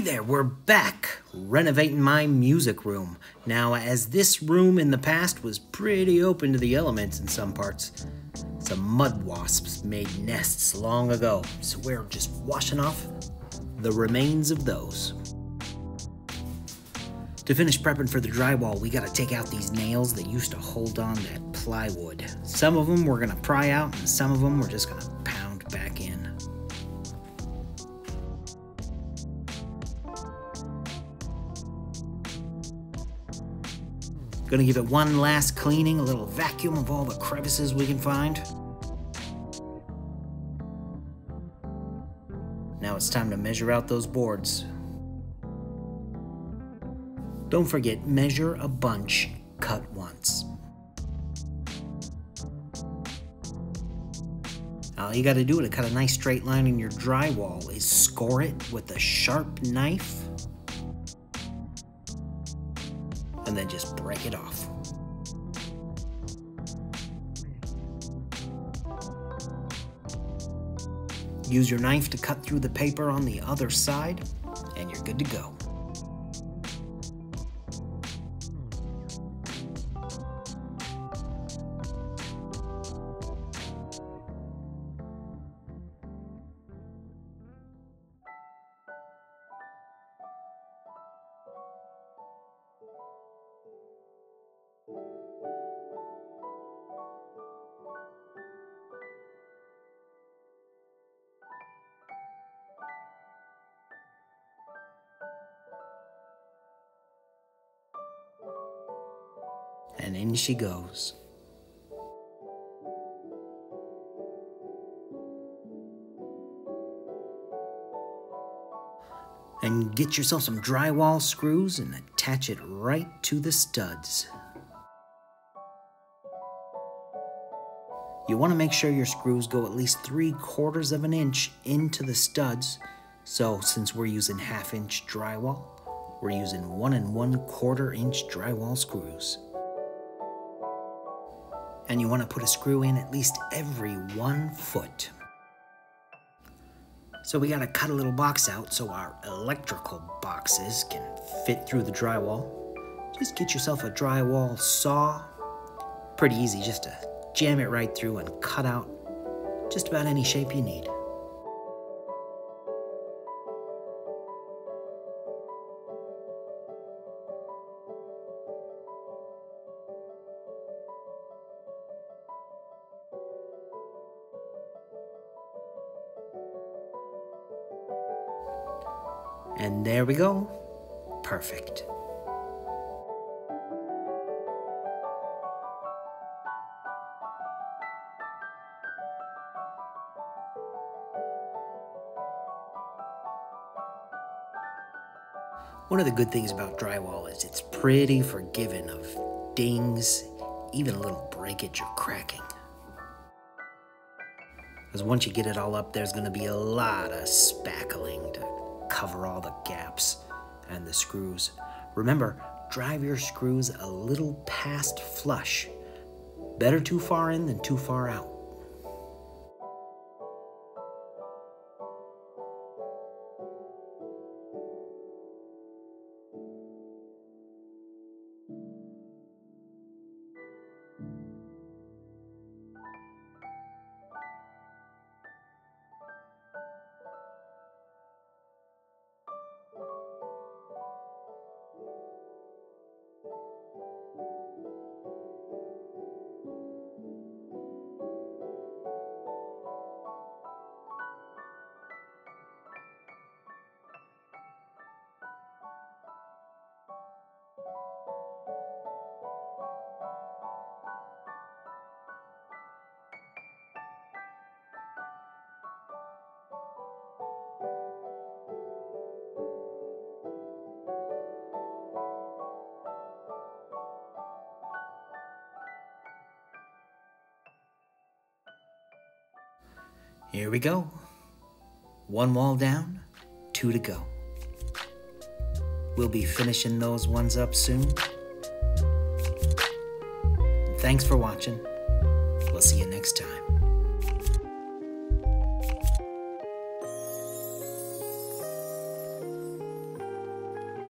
we're back renovating my music room. Now, as this room in the past was pretty open to the elements in some parts, some mud wasps made nests long ago, so we're just washing off the remains of those. To finish prepping for the drywall, we gotta take out these nails that used to hold on that plywood. Some of them we're gonna pry out, and some of them we're just gonna Gonna give it one last cleaning, a little vacuum of all the crevices we can find. Now it's time to measure out those boards. Don't forget, measure a bunch, cut once. All you gotta do to cut a nice straight line in your drywall is score it with a sharp knife and then just break it off. Use your knife to cut through the paper on the other side, and you're good to go. And in she goes. And get yourself some drywall screws and attach it right to the studs. You want to make sure your screws go at least three quarters of an inch into the studs. So since we're using half inch drywall, we're using one and one quarter inch drywall screws and you want to put a screw in at least every one foot. So we got to cut a little box out so our electrical boxes can fit through the drywall. Just get yourself a drywall saw. Pretty easy just to jam it right through and cut out just about any shape you need. And there we go. Perfect. One of the good things about drywall is it's pretty forgiving of dings, even a little breakage or cracking. Because once you get it all up, there's going to be a lot of spackling to cover all the gaps and the screws. Remember, drive your screws a little past flush. Better too far in than too far out. Here we go. One wall down, two to go. We'll be finishing those ones up soon. Thanks for watching. We'll see you next time.